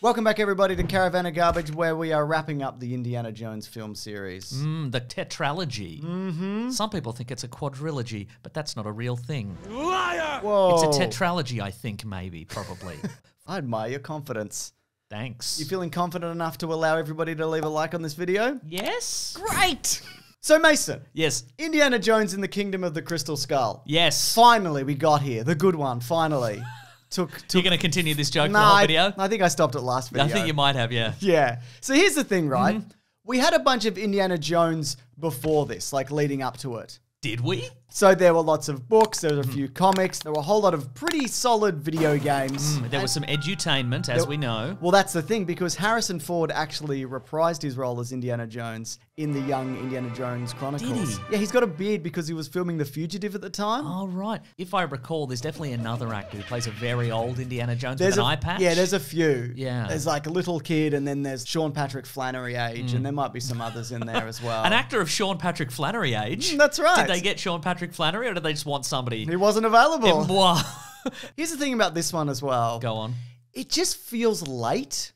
Welcome back, everybody, to Caravan of Garbage, where we are wrapping up the Indiana Jones film series. Mm, the tetralogy. Mm-hmm. Some people think it's a quadrilogy, but that's not a real thing. Whoa. It's a tetralogy, I think, maybe, probably. I admire your confidence. Thanks. You feeling confident enough to allow everybody to leave a like on this video? yes? Great! So, Mason, Yes. Indiana Jones in the Kingdom of the Crystal Skull. Yes. Finally, we got here. The good one, finally. Took, You're going to continue this joke Nah, the whole I- video? I, think I stopped at last video. I think you might have, yeah. Yeah. So here's the thing, right? Mm-hmm. We had a bunch of Indiana Jones before this, like leading up to it. Did we? So there were lots of books, there were a Mm-hmm. few comics, there were a whole lot of pretty solid video games. There was some edutainment, as we know. Well, that's the thing because Harrison Ford actually reprised his role as Indiana Jones in the Young Indiana Jones Chronicles. Did he? Yeah, he's got a beard because he was filming The Fugitive at the time. Oh, right. If I recall, there's definitely another actor who plays a very old Indiana Jones There's with an a, eye patch. Yeah, there's a few. Yeah. There's like a little kid, and then there's Sean Patrick Flanery age, and there might be some others in there as well. An actor of Sean Patrick Flanery age. Mm, that's right. Did they get Sean Patrick Flanery, or did they just want somebody? He wasn't available. Here's the thing about this one as well. Go on. It just feels late.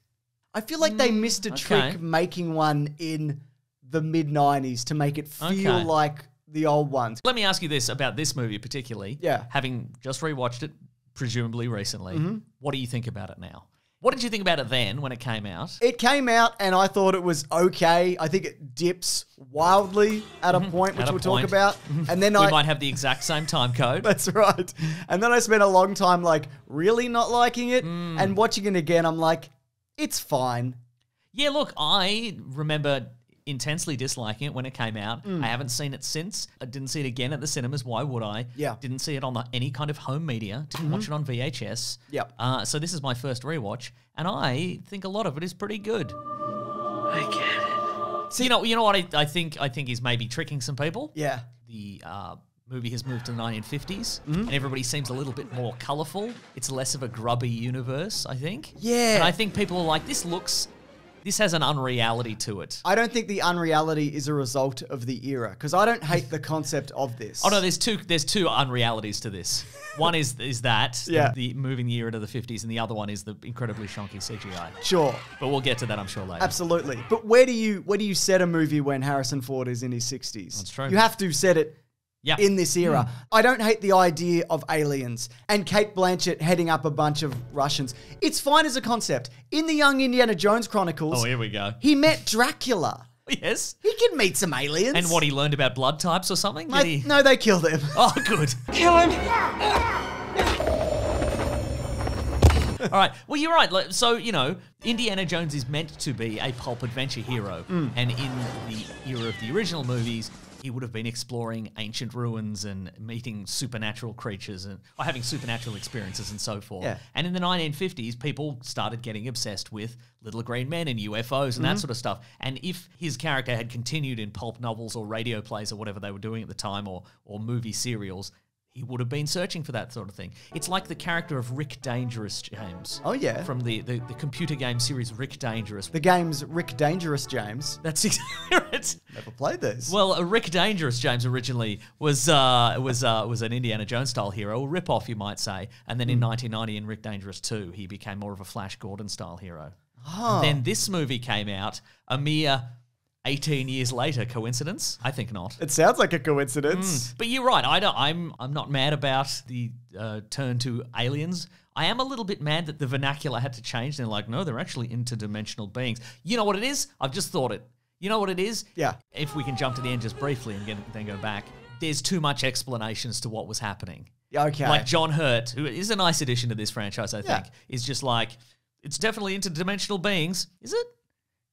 I feel like they missed a okay. trick making one in the mid 90s to make it feel Okay. like the old ones. Let me ask you this about this movie particularly. Yeah. Having just rewatched it, presumably recently, Mm-hmm. what do you think about it now? What did you think about it then when it came out? It came out and I thought it was okay. I think it dips wildly at a point, which Mm-hmm. A we'll point. talk about. And then we I. might have the exact same time code. That's right. And then I spent a long time like really not liking it. Mm. And watching it again, I'm like, it's fine. Yeah, look, I remember intensely disliking it when it came out. Mm. I haven't seen it since. I didn't see it again at the cinemas. Why would I? Yeah. Mm-hmm. Didn't see it on the, any kind of home media. Didn't watch it on VHS. Yep. Uh, so this is my first rewatch, and I think a lot of it is pretty good. I get it. So you know, you know what I, I think? I think he's maybe tricking some people. Yeah. the uh, movie has moved to the 1950s, Mm-hmm. and everybody seems a little bit more colourful. It's less of a grubby universe, I think. Yeah. And I think people are like, this looks, this has an unreality to it. I don't think the unreality is a result of the era because I don't hate the concept of this. Oh no, there's two. There's two unrealities to this. One is is that the- Yeah. the, moving the era to the 50s, and the other one is the incredibly shonky CGI. Sure. But we'll get to that, I'm sure later. Absolutely. But where do you where do you set a movie when Harrison Ford is in his 60s? That's true. You have to set it Yeah. in this era. Hmm. I don't hate the idea of aliens and Cate Blanchett heading up a bunch of Russians. It's fine as a concept. In the Young Indiana Jones Chronicles, Oh, here we go. he met Dracula. Yes. He can meet some aliens. And what he learned about blood types or something? Did Mate, he? no, they killed him. Oh, good. Kill him! All right. Well, you're right. So, you know, Indiana Jones is meant to be a pulp adventure hero. Hmm. And in the era of the original movies, he would have been exploring ancient ruins and meeting supernatural creatures and or having supernatural experiences and so forth. Yeah. And in the 1950s, people started getting obsessed with little green men and UFOs and that mm-hmm. sort of stuff. And if his character had continued in pulp novels or radio plays or whatever they were doing at the time or or movie serials, he would have been searching for that sort of thing. It's like the character of Rick Dangerous, James. Oh, yeah. From the, the, the computer game series Rick Dangerous. The game's Rick Dangerous, James. That's exactly right. Never played this. Well, uh, Rick Dangerous, James, originally was uh, was uh, was an Indiana Jones style hero, a rip-off, you might say. And then in 1990, in Rick Dangerous 2, he became more of a Flash Gordon style hero. And then this movie came out a mere 18 years later. Coincidence? I think not. it sounds like a coincidence. But you're right. I don't, I'm I'm not mad about the uh, turn to aliens. I am a little bit mad that the vernacular had to change. They're like, no, they're actually interdimensional beings. You know what it is? I've just thought it. You know what it is? Yeah. If we can jump to the end just briefly and get, then go back, there's too much explanation as to what was happening. Yeah, okay. Like John Hurt, who is a nice addition to this franchise, I Yeah. think, is just like, it's definitely interdimensional beings. Is it?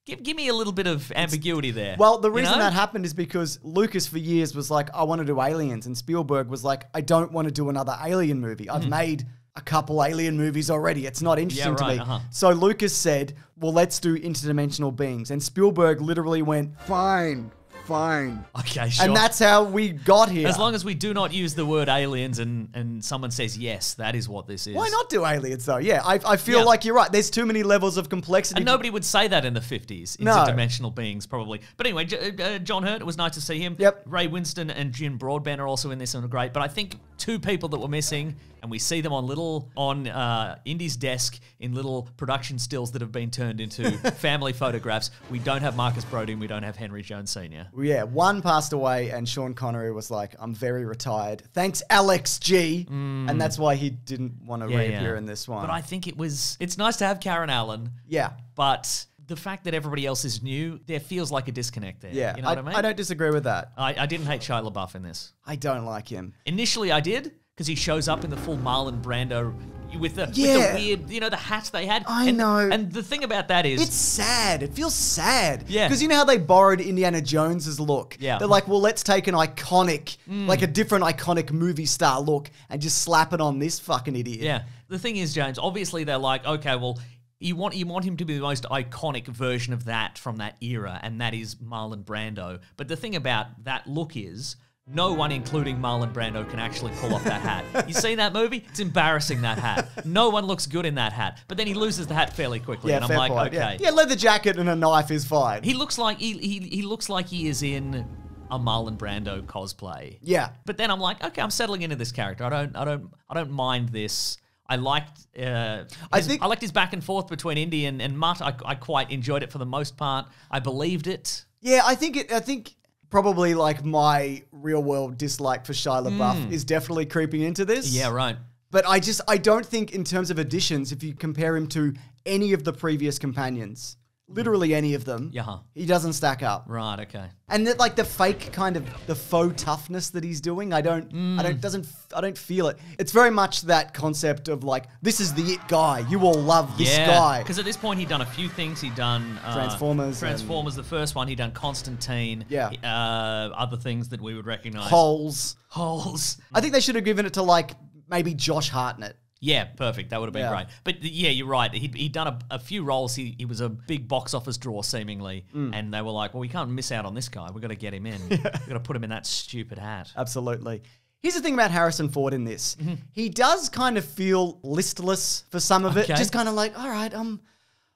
Give, give me a little bit of ambiguity there. Well, the you reason know? that happened is because Lucas for years was like, I want to do aliens. And Spielberg was like, I don't want to do another alien movie. I've made a couple alien movies already. It's not interesting Hmm. right, to me. uh-huh. So Lucas said, Well, let's do interdimensional beings. And Spielberg literally went, Fine, fine. Okay, sure. And that's how we got here. As long as we do not use the word aliens and, and someone says, yes, that is what this is. Why not do aliens though? Yeah, I, I feel Yeah. like you're right. There's too many levels of complexity. And nobody would say that in the 50s. No. Interdimensional beings, probably. But anyway, J- uh, John Hurt, it was nice to see him. Yep. Ray Winstone and Jim Broadbent are also in this and are great. But I think two people that were missing, and we see them on little on uh, Indy's desk in little production stills that have been turned into family photographs. We don't have Marcus Brody, and we don't have Henry Jones Sr. Yeah, one passed away, and Sean Connery was like, "I'm very retired. Thanks, Alex G." And that's why he didn't want to Yeah, reappear yeah. in this one. But I think it was. It's nice to have Karen Allen, yeah, but the fact that everybody else is new, there feels like a disconnect there. yeah, you know I, what I mean? I don't disagree with that. I, I didn't hate Shia LaBeouf in this. I don't like him. Initially, I did because he shows up in the full Marlon Brando with the, with the weird, you know, the hats they had. I and, know. And the thing about that is, It's sad. It feels sad. Yeah. Because you know how they borrowed Indiana Jones's look? Yeah. Mm. They're like, well, let's take an iconic, like a different iconic movie star look and just slap it on this fucking idiot. yeah. The thing is, James. Obviously, they're like, okay, well. You want you want him to be the most iconic version of that from that era, and that is Marlon Brando. But the thing about that look is, no one, including Marlon Brando, can actually pull off that hat. You seen that movie? It's embarrassing that hat. No one looks good in that hat. But then he loses the hat fairly quickly, Yeah, and I'm fair like, point. okay. Yeah. yeah, leather jacket and a knife is fine. He looks like he, he he looks like he is in a Marlon Brando cosplay. yeah. But then I'm like, okay, I'm settling into this character. I don't I don't I don't mind this. I liked uh, I his- think- I liked his back and forth between Indy and, and Mutt. I, I quite enjoyed it for the most part. I believed it. Yeah, I think it. I think probably like my real world dislike for Shia LaBeouf is definitely creeping into this. Yeah, right. But I just I don't think in terms of additions, if you compare him to any of the previous companions, literally any of them, Yeah. he doesn't stack up. Right, okay. And that like the fake kind of the faux toughness that he's doing, I don't I Mm. don't doesn't I don't feel it. It's very much that concept of like this is the it guy. You all love this yeah, guy. Because at this point he'd done a few things. He'd done uh, Transformers Transformers, the first one. He'd done Constantine. Yeah. Uh, other things that we would recognize. Holes. Holes. I think they should have given it to like maybe Josh Hartnett. Yeah, perfect. That would have been Yeah. great. But yeah, you're right. He'd, he'd done a, a few roles. He, he was a big box office draw, seemingly. Mm. And they were like, well, we can't miss out on this guy. We've got to get him in. We've got to put him in that stupid hat. Absolutely. Here's the thing about Harrison Ford in this. Mm-hmm. He does kind of feel listless for some of it. Just kind of like, all right, um,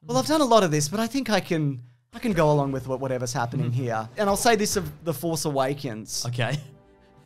well, I've done a lot of this, but I think I can I can go along with whatever's happening Mm-hmm. here. And I'll say this of The Force Awakens. Okay.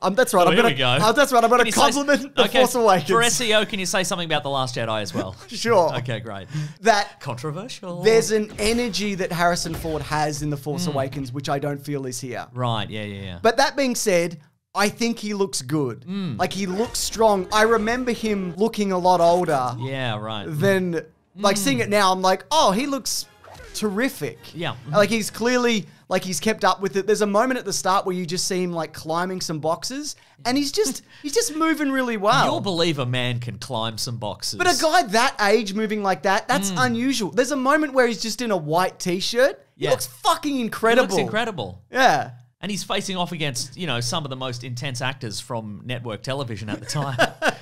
Um, that's right. Oh, I'm gonna, we go. uh, that's right. I'm going to you say- compliment The okay, Force Awakens. For SEO, can you say something about The Last Jedi as well? Sure. Okay, great. That Controversial. there's an energy that Harrison Ford has in The Force Mm. Awakens, which I don't feel is here. Right, yeah, yeah, yeah. But that being said, I think he looks good. Mm. Like he looks strong. I remember him looking a lot older yeah, right. than like seeing it now. I'm like, oh, he looks terrific. Yeah. Like he's clearly like he's kept up with it. There's a moment at the start where you just see him like climbing some boxes, and he's just he's just moving really well. You'll believe a man can climb some boxes. But a guy that age moving like that, that's hmm. unusual. There's a moment where he's just in a white t-shirt. He Yeah. looks fucking He incredible. looks incredible. Yeah. And he's facing off against, you know, some of the most intense actors from network television at the time.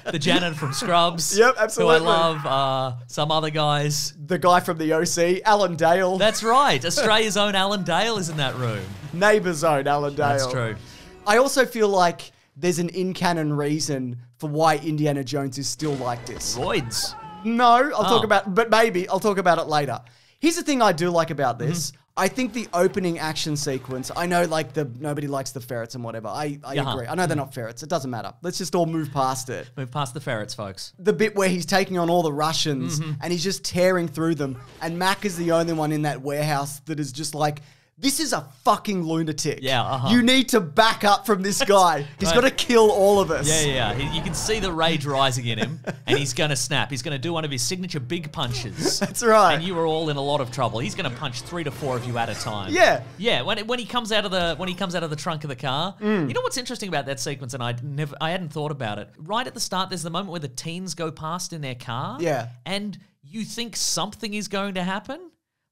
the janitor from Scrubs. Yep, absolutely. Who I love. Uh, some other guys. The guy from the OC, Alan Dale. That's right. Australia's own Alan Dale is in that room. Neighbour's own Alan Dale. That's true. I also feel like there's an in-canon reason for why Indiana Jones is still like this. Roids. No, I'll talk Oh. about, but maybe I'll talk about it later. Here's the thing I do like about Mm-hmm. I think the opening action sequence. I know, like the nobody likes the ferrets and whatever. I, I Yeah. agree. I know they're not ferrets. It doesn't matter. Let's just all move past it. Move past the ferrets, folks. The bit where he's taking on all the Russians Mm-hmm. and he's just tearing through them, and Mac is the only one in that warehouse that is just like. This is a fucking lunatic. Yeah, uh-huh. You need to back up from this guy. He's Right. got to kill all of us. Yeah, yeah, yeah. He- You can see the rage rising in him, and he's going to snap. He's going to do one of his signature big punches. That's right. And you are all in a lot of trouble. He's going to punch three to four of you at a time. Yeah. yeah. When, when he comes out of the when he comes out of the trunk of the car, Mm. you know what's interesting about that sequence, and I never I hadn't thought about it. Right at the start, there's the moment where the teens go past in their car. Yeah. and you think something is going to happen.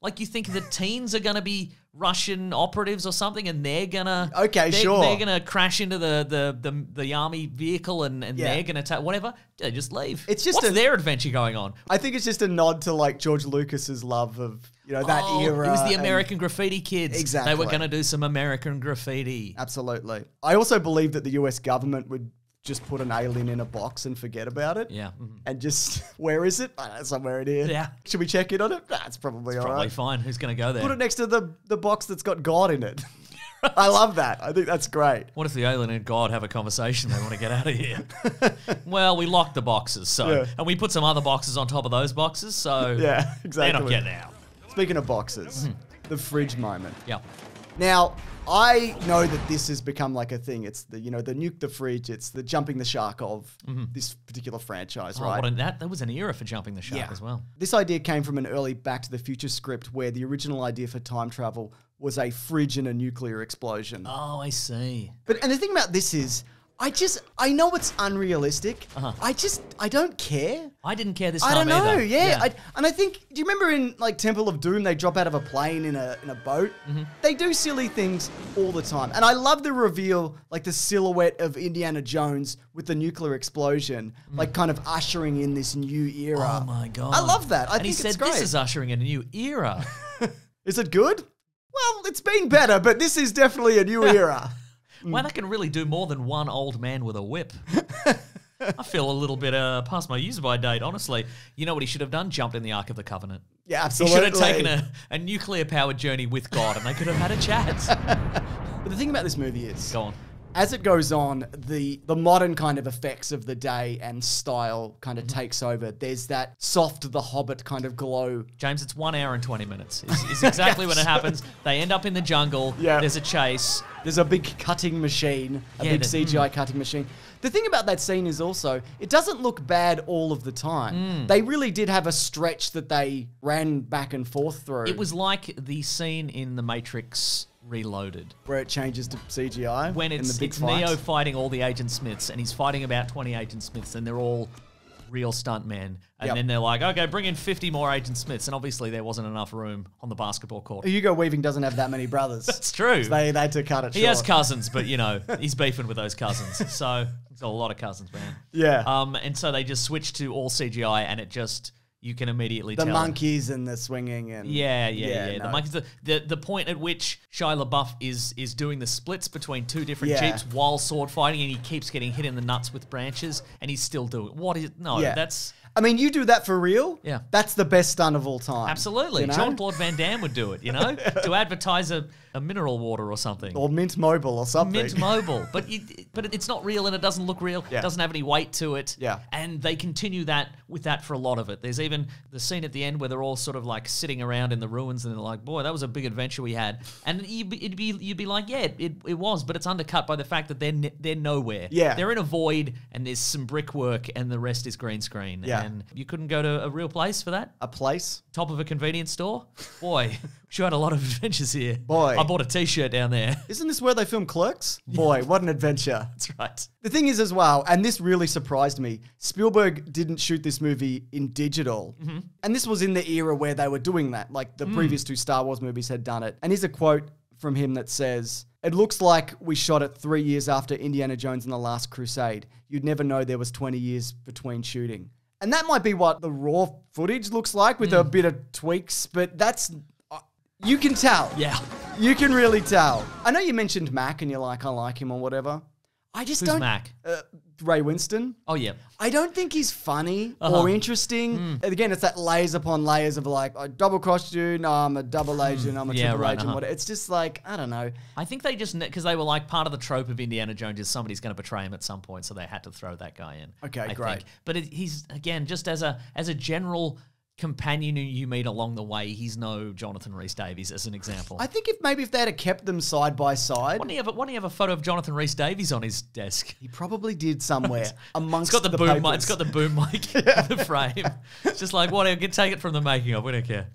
Like you think the teens are going to be Russian operatives or something, and they're gonna Okay, they're, sure. they're gonna crash into the the the, the army vehicle, and, and Yeah. they're gonna take whatever. They just leave. It's just what's a- their adventure going on? I think it's just a nod to like George Lucas's love of you know that Oh, era. It was the American graffiti kids. Exactly, they were going to do some American graffiti. Absolutely. I also believe that the US government would just put an alien in a box and forget about it. Yeah. mhm. And just where is it? Uh, somewhere in here. Yeah. Should we check in on it? That's probably all Probably right. fine. Who's going to go there? Put it next to the the box that's got God in it. I love that. I think that's great. What if the alien and God have a conversation? They want to get out of here. well, we locked the boxes, so Yeah. and we put some other boxes on top of those boxes, so Yeah, exactly. they're not getting out. Speaking of boxes, the fridge moment. Yeah. Now, I know that this has become like a thing. It's the you know the nuke the fridge. It's the jumping the shark of mm-hmm. this particular franchise, Oh, right? what a, that that was an era for jumping the shark as well. This idea came from an early Back to the Future script where the original idea for time travel was a fridge and a nuclear explosion. Oh, I see. But and the thing about this is, I just I know it's unrealistic. Uh-huh. I just I don't care. I didn't care this I time don't know. either. Yeah, I, and I think. Do you remember in like Temple of Doom, they drop out of a plane in a in a boat? Mm-hmm. They do silly things all the time, and I love the reveal, like the silhouette of Indiana Jones with the nuclear explosion, like kind of ushering in this new era. Mm. Oh my god! I love that. I and think he said this is ushering in a new era. Is it good? Well, it's been better, but this is definitely a new era. Wow, that can really do more than one old man with a whip. I feel a little bit uh, past my use by date, honestly. You know what he should have done? Jumped in the Ark of the Covenant. Yeah, absolutely. He should have taken a, a nuclear powered journey with God and they could have had a chat. But the thing about this movie is, Go on. As it goes on, the the modern kind of effects of the day and style kind Mm-hmm. of takes over. There's that soft The Hobbit kind of glow. James, it's one hour and 20 minutes. Is, is exactly when it happens. They end up in the jungle. Yeah. There's a chase. There's a big cutting machine, a Yeah, big the- CGI cutting machine. The thing about that scene is also, it doesn't look bad all of the time. Mm. They really did have a stretch that they ran back and forth through. It was like the scene in The Matrix Reloaded. where it changes to CGI When in it's, the big it's. Neo fighting all the Agent Smiths, and he's fighting about 20 Agent Smiths, and they're all real stuntmen. And Yep. then they're like, okay, bring in 50 more Agent Smiths. And obviously, there wasn't enough room on the basketball court. Hugo Weaving doesn't have that many brothers. That's true. They, they had to cut it He short. has cousins, but you know, he's beefing with those cousins. So he's got a lot of cousins, man. Yeah. Um, and so they just switched to all CGI, and it just you can immediately tell. the tell. monkeys and the swinging and Yeah, yeah, yeah. The no. monkeys. The, the the point at which Shia LaBeouf is is doing the splits between two different Yeah. jeeps while sword fighting, and he keeps getting hit in the nuts with branches, and he's still doing. What is? No, Yeah. that's I mean, you do that for real. Yeah. that's the best stunt of all time. absolutely. you know? Jean Claude Van Damme would do it. You know, to advertise a, a mineral water or something. or Mint Mobile or something. Mint Mobile, but you, but it's not real and it doesn't look real. Yeah. It doesn't have any weight to it. Yeah. and they continue that with that for a lot of it. There's even the scene at the end where they're all sort of like sitting around in the ruins and they're like, "Boy, that was a big adventure we had." And you'd be, it'd be you'd be like, "Yeah, it, it was," but it's undercut by the fact that they're they're nowhere. Yeah. they're in a void and there's some brickwork and the rest is green screen. Yeah. and you couldn't go to a real place for that. a place. Top of a convenience store. Boy, sure had a lot of adventures here. Boy. I bought a T-shirt down there. Isn't this where they film Clerks? Boy, what an adventure. That's right. The thing is, as well, and this really surprised me, Spielberg didn't shoot this movie in digital. Mm-hmm. And this was in the era where they were doing that. Like Mm. the previous two Star Wars movies had done it. And here's a quote from him that says, It looks like we shot it three years after Indiana Jones and the Last Crusade. You'd never know there was 20 years between shooting. And that might be what the raw footage looks like with Mm. a bit of tweaks, but that's. You can tell. Yeah. You can really tell. I know you mentioned Mac and you're like, I like him or whatever. I just Who's don't. Mac? Uh, Ray Winstone. Oh yeah. I don't think he's funny Uh-huh. or interesting. Hmm. Again, it's that layers upon layers of like, I double crossed you. No, I'm a double agent. I'm a Hmm. Yeah, triple right, agent. uh-huh. Whatever. It's just like I don't know. I think they just because they were like part of the trope of Indiana Jones is somebody's going to betray him at some point, so they had to throw that guy in. Okay, I great. Think. But it, he's again just as a as a general companion who you meet along the way, he's no Jonathan Rhys Davies as an example. I think if maybe if they had kept them side by side, why don't he have a, why don't he have a photo of Jonathan Rhys Davies on his desk? he probably did somewhere amongst It's got the, the boom. mic. papers. It's got the boom mic in the frame. It's just like whatever. Take it from the making of. We don't care.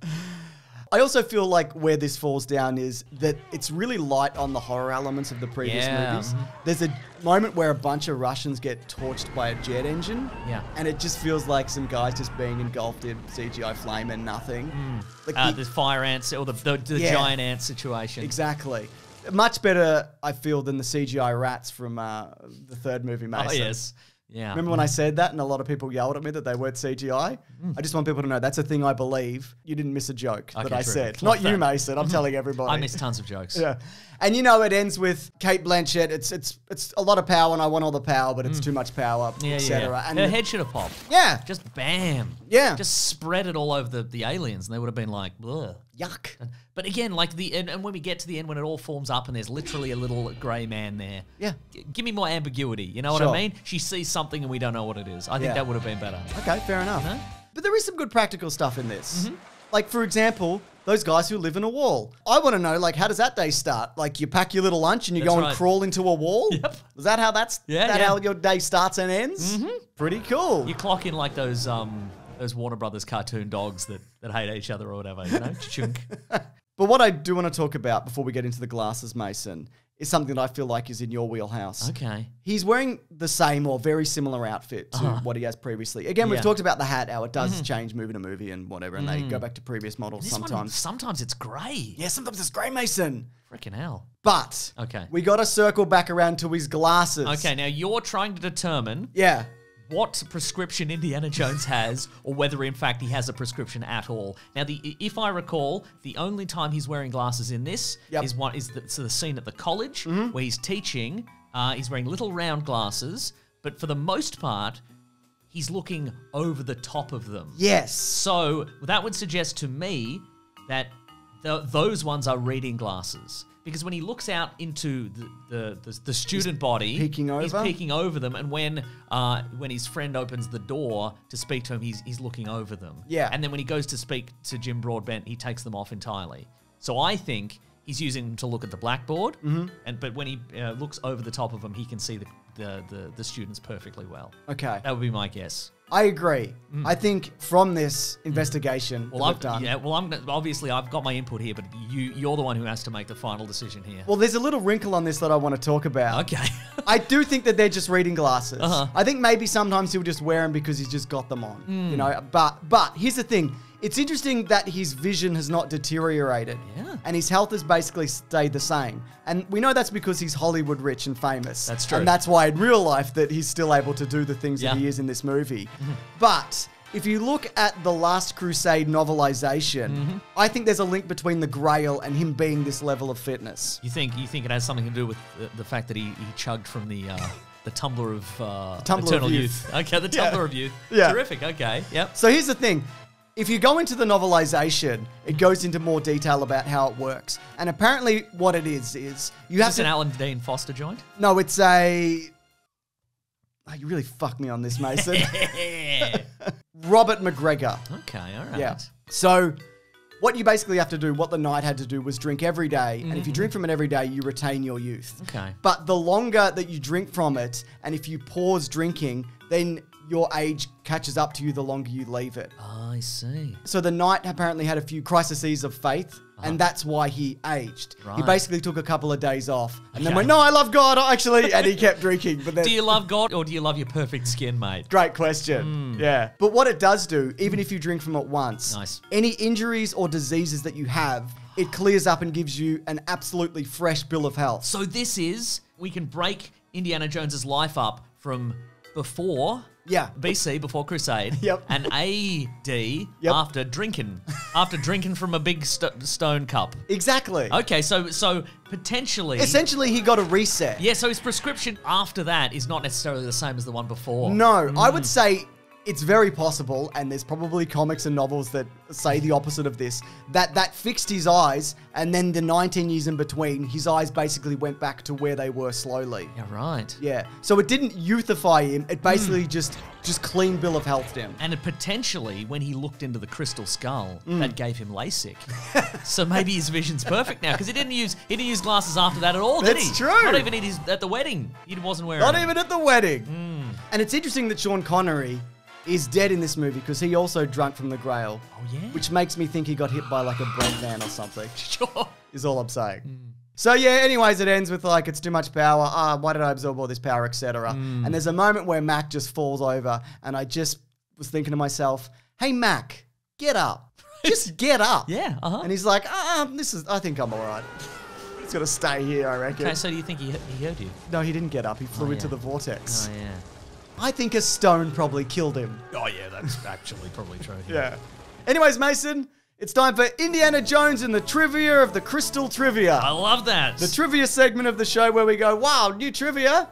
I also feel like where this falls down is that it's really light on the horror elements of the previous Yeah, movies. mhm. There's a moment where a bunch of Russians get torched by a jet engine. Yeah. And it just feels like some guys just being engulfed in CGI flame and nothing. Like Uh, the- the fire ants or the the, the Yeah. giant ant situation. exactly. Much better, I feel, than the CGI rats from uh, the third movie, Mason. Oh yes. Yeah. Remember when I said that and a lot of people yelled at me that they weren't CGI? I just want people to know that's a thing I believe. You didn't miss a joke that Okay, I terrific. said. Not you. Mason. I'm telling everybody. I miss tons of jokes. Yeah. And you know it ends with Cate Blanchett. It's it's it's a lot of power and I want all the power, but it's too much power, Mm. Yeah, etc. yeah. And Her head should have popped. yeah. Just bam. Yeah. Just spread it all over the, the aliens, and they would have been like, Bleh. Yuck. But again, like the and, and when we get to the end, when it all forms up and there's literally a little grey man there. Yeah. g- give me more ambiguity. You know what Sure. I mean? She sees something and we don't know what it is. I think Yeah. that would have been better. Okay, fair enough. know? But there is some good practical stuff in this. Mm-hmm. Like, for example, those guys who live in a wall. I want to know, like, how does that day start? Like, you pack your little lunch and you That's go and right. crawl into a wall? Yep. Is that how that's Yeah, that yeah. how your day starts and ends? Mm-hmm. Pretty cool. You clock in like those um those Warner Brothers cartoon dogs that, that hate each other or whatever, you know? Chunk. But what I do want to talk about before we get into the glasses, Mason, is something that I feel like is in your wheelhouse. Okay. He's wearing the same or very similar outfit to what he has previously. Again, we've Uh-huh. Yeah. Mm-hmm. talked about the hat, how it does change movie to movie and whatever, and they go back to previous models This one, sometimes. sometimes it's grey. yeah, sometimes it's grey, Mason. Freaking hell. But Okay. we got to circle back around to his glasses. Okay, now you're trying to determine Yeah. What prescription Indiana Jones has, or whether in fact he has a prescription at all. Now, the if I recall, the only time he's wearing glasses in this Yep. Mm-hmm. is one is the, so the scene at the college where he's teaching. Uh, he's wearing little round glasses, but for the most part, he's looking over the top of them. Yes. So that would suggest to me that th those ones are reading glasses. Because when he looks out into the, the, the, the student body, peeking he's peeking over them, and when uh, when his friend opens the door to speak to him, he's he's looking over them. Yeah. And then when he goes to speak to Jim Broadbent, he takes them off entirely. So I think he's using them to look at the blackboard, Mm-hmm. and but when he uh, looks over the top of them, he can see the, the the the students perfectly well. Okay. That would be my guess. I agree. I think from this investigation Mm. Well, that I've done. yeah. Well, I'm obviously I've got my input here, but you you're the one who has to make the final decision here. Well, there's a little wrinkle on this that I want to talk about. okay. I do think that they're just reading glasses. Uh-huh. I think maybe sometimes he'll just wear them because he's just got them on. Hmm. You know, but but here's the thing. It's interesting that his vision has not deteriorated. Yeah. And his health has basically stayed the same. And we know that's because he's Hollywood rich and famous. That's true. And that's why in real life that he's still able to do the things Yeah. Mm-hmm. that he is in this movie. But if you look at the Last Crusade novelization, Mm-hmm. I think there's a link between the Grail and him being this level of fitness. you think you think it has something to do with the, the fact that he, he chugged from the uh, the tumbler of uh, tumbler of eternal youth. Okay, the Yeah. tumbler of youth. Yeah. Terrific. Okay. Yep. So here's the thing. If you go into the novelization, it goes into more detail about how it works. And apparently what it is is you Is have this to an Alan Dean Foster joint? No, it's a Oh, you really fucked me on this, Mason. Robert MacGregor. Okay. All right. Yeah. So what you basically have to do, what the knight had to do was drink every day, and if Mm-hmm. you drink from it every day, you retain your youth. Okay. But the longer that you drink from it, and if you pause drinking, then your age catches up to you the longer you leave it. I see. So the knight apparently had a few crises of faith, and that's why he aged. He Uh-huh. Basically took a couple of days off, and then went, "No, I love God, actually," and he kept drinking. But then, Do you love God or do you love your perfect skin, mate? Great question. Yeah. But what it does do, even if you drink from it once, Nice. any injuries or diseases that you have, it clears up and gives you an absolutely fresh bill of health. So this is we can break Indiana Jones's life up from before Yeah. BC before Crusade Yep. and AD Yep. after drinking after drinking from a big st- stone cup. Exactly. Okay, so so potentially Essentially, he got a reset. yeah, so his prescription after that is not necessarily the same as the one before. No, I Mm. would say it's very possible, and there's probably comics and novels that say the opposite of this. That that fixed his eyes, and then the 19 years in between, his eyes basically went back to where they were slowly. Yeah, right. Yeah. So it didn't youthify him. It basically Hmm. just just clean bill of health him. And it potentially, when he looked into the crystal skull, Mm. that gave him LASIK. so maybe his vision's perfect now because he didn't use he didn't use glasses after that at all, did That's he? true. Not even at his at the wedding. He wasn't wearing. Not them. even at the wedding. Hmm. And it's interesting that Sean Connery is dead in this movie because he also drunk from the Grail. Oh yeah. Which makes me think he got hit by like a bread van or something. sure. is all I'm saying. So yeah, anyways, it ends with like it's too much power. Ah, why did I absorb all this power, etc. Hmm. And there's a moment where Mac just falls over, and I just was thinking to myself, "Hey Mac, get up, just get up." Yeah. Uh huh. And he's like, "Ah, this is. I think I'm all right. He's gonna stay here, I reckon." Okay, so do you think he he heard you? no, he didn't get up. He flew Oh, into yeah. the vortex. Oh yeah. I think a stone probably killed him. Oh yeah, that's actually probably true. Yeah. Anyways, Mason, it's time for Indiana Jones and the trivia of the Crystal Trivia. I love that. the trivia segment of the show where we go, wow, new trivia.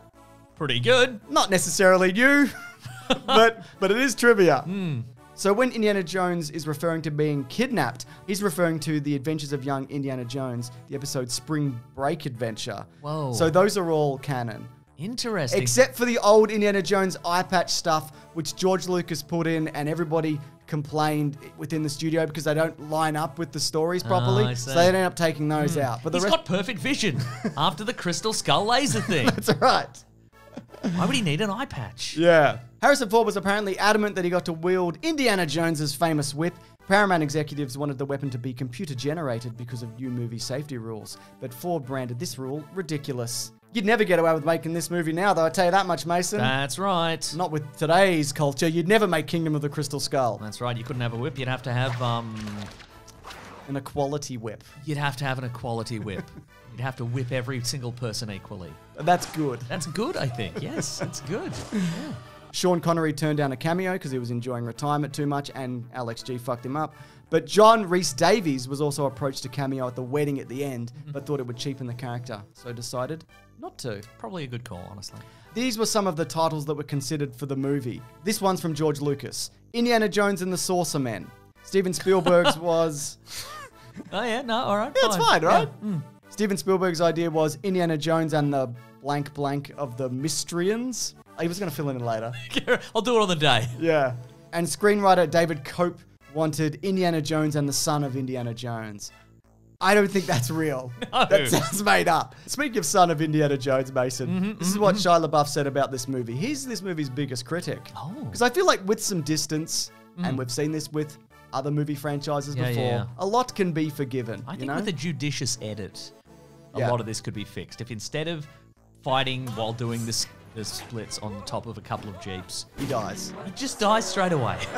Pretty good. Not necessarily new, but but it is trivia. Hmm. So when Indiana Jones is referring to being kidnapped, he's referring to the adventures of young Indiana Jones, the episode Spring Break Adventure. Whoa. So those are all canon. Interesting. Except for the old Indiana Jones eye patch stuff, which George Lucas put in, and everybody complained within the studio because they don't line up with the stories properly. Ah, I so they end up taking those out. But the He's rest, got perfect vision after the crystal skull laser thing. that's right. Why would he need an eye patch? Yeah. Harrison Ford was apparently adamant that he got to wield Indiana Jones's famous whip. Paramount executives wanted the weapon to be computer generated because of new movie safety rules, but Ford branded this rule ridiculous. You'd never get away with making this movie now, though, I tell you that much, Mason. That's right. Not with today's culture. You'd never make Kingdom of the Crystal Skull. That's right. You couldn't have a whip. You'd have to have um. An equality whip. You'd have to have an equality whip. You'd have to whip every single person equally. That's good. That's good, I think. Yes, it's good. Sean Connery turned down a cameo because he was enjoying retirement too much, and Alex G fucked him up. But John Rhys Davies was also approached to cameo at the wedding at the end, mm-hmm. but thought it would cheapen the character, so decided not to. Probably a good call, honestly. These were some of the titles that were considered for the movie. This one's from George Lucas Indiana Jones and the Saucer Men. Steven Spielberg's was. Oh yeah, no, all right. Yeah, it's fine, right? Yeah. Mm. Steven Spielberg's idea was Indiana Jones and the blank blank of the Mystrians. He was going to fill in later. I'll do it on the day. Yeah. And screenwriter David Koepp wanted Indiana Jones and the son of Indiana Jones. I don't think that's real. No. That sounds made up. Speaking of son of Indiana Jones, Mason, Mm-hmm, this is what Shia LaBeouf said about this movie. He's this movie's biggest critic. Oh. Mm. Because I feel like with some distance, and we've seen this with other movie franchises Yeah, before, yeah. a lot can be forgiven. I you think know? with a judicious edit, a Yeah. lot of this could be fixed. If instead of fighting while doing this the splits on the top of a couple of jeeps, he dies. he just dies straight away.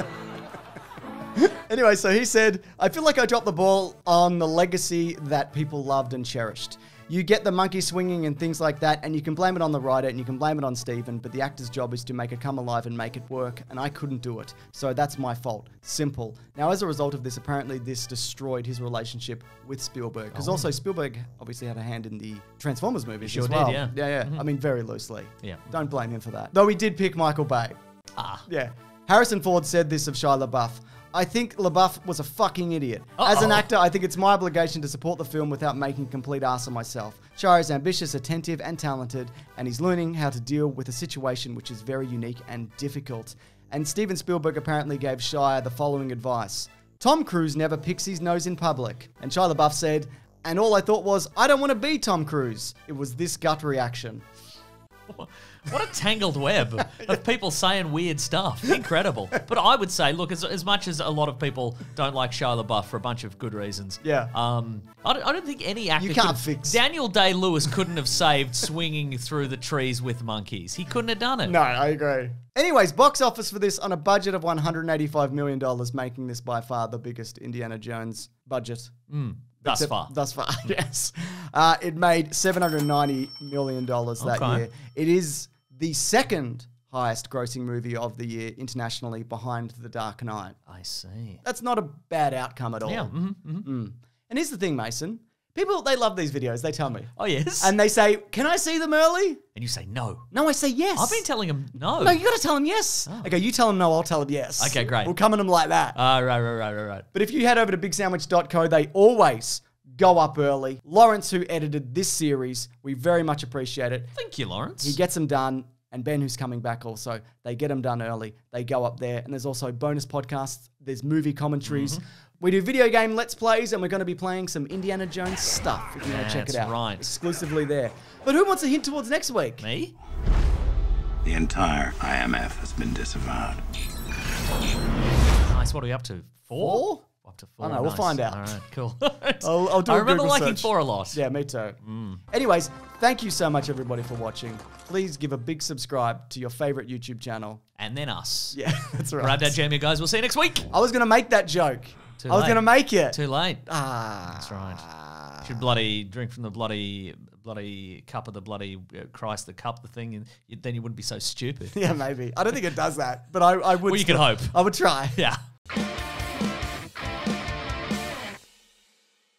Anyway, so he said, I feel like I dropped the ball on the legacy that people loved and cherished. You get the monkey swinging and things like that, and you can blame it on the writer and you can blame it on Steven, but the actor's job is to make it come alive and make it work, and I couldn't do it. So that's my fault. Simple. Now, as a result of this, apparently this destroyed his relationship with Spielberg. Because also, Spielberg obviously had a hand in the Transformers movies sure as did, well. yeah. Yeah, yeah. I mean, very loosely. Yeah. Don't blame him for that. Though he did pick Michael Bay. ah. Yeah. Harrison Ford said this of Shia LaBeouf. I think LaBeouf was a fucking idiot. As an actor, I think it's my obligation to support the film without making a complete ass of myself. Shia is ambitious, attentive, and talented, and he's learning how to deal with a situation which is very unique and difficult. And Steven Spielberg apparently gave Shia the following advice Tom Cruise never picks his nose in public. And Shia LaBeouf said, and all I thought was, I don't want to be Tom Cruise. It was this gut reaction. What a tangled web of people saying weird stuff. Incredible. But I would say, look, as, as much as a lot of people don't like Shia LaBeouf for a bunch of good reasons, Yeah. um, I don't, I don't think any actor You can't could- fix- Daniel Day Lewis couldn't have saved swinging through the trees with monkeys. He couldn't have done it. No, I agree. Anyways, box office for this on a budget of $185 million, making this by far the biggest Indiana Jones budget. Thus Except- far. Thus far, yes. Uh, it made $790 million that Okay. year. It is the second highest grossing movie of the year internationally behind The Dark Knight. I see. That's not a bad outcome at all. Yeah. mhm, mhm. And here's the thing, Mason. People, they love these videos, they tell me. Oh yes. And they say, Can I see them early? and you say no. No, I say yes. I've been telling them no. No, you gotta tell them yes. Okay, you tell them no, I'll tell them yes. Okay, great. We'll come at them like that. Ah, right, right, right, right, right. but if you head over to bigsandwich.co, they always go up early. Laurence, who edited this series, we very much appreciate it. Thank you, Laurence. He gets them done. And Ben, who's coming back also, they get them done early. They go up there. And there's also bonus podcasts. There's movie commentaries. Mm-hmm. We do video game let's plays, and we're going to be playing some Indiana Jones stuff if you want to check it That's out. right. Exclusively there. But who wants a hint towards next week? Me? The entire IMF has been disavowed. Nice. What are we up to? Four? Four? Up to four. I don't know, we'll nice. find out. All right, cool. I'll- I'll do I a remember Google liking search. four a lot. Yeah, me too. Mm. Anyways, thank you so much, everybody, for watching. Please give a big subscribe to your favorite YouTube channel. And then us. Yeah, that's right. Grab that jam, you guys. We'll see you next week. I was going to make that joke. Too I was late. to make it. Too late. ah. That's right. Should bloody drink from the bloody bloody cup of the bloody uh, Christ, the cup, the thing, and then you wouldn't be so stupid. Yeah, maybe. I don't think it does that, but I, I would. Well, you can hope. I would try. yeah.